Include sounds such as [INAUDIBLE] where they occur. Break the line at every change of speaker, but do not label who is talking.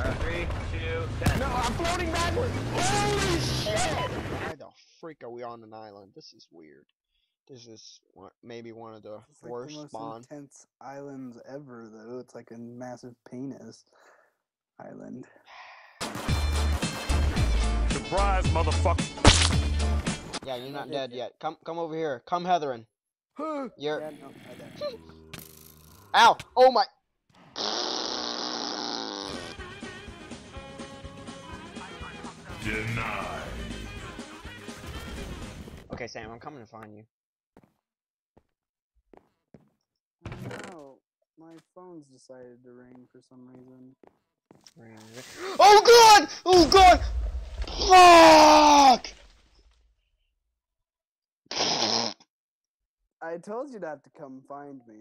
Alright, three, two, ten.
No, I'm floating backwards. Holy shit! Why the freak are we on an island? This is weird. This is one, maybe one of the
It's like
worst
the most
spawn.
intense islands ever, though. It's like a massive penis island.
Surprise, motherfucker.
Yeah, you're not
Yeah,
dead yet. Come, come over here. Come, Heatherin. You're.
Yeah, no, [LAUGHS]
Ow! Oh my.
Denied.
Okay, Sam, I'm coming to find you.
No, my phone's decided to ring for some reason. [GASPS]
Oh god! Oh god! Fuck!
I told you not to come find me.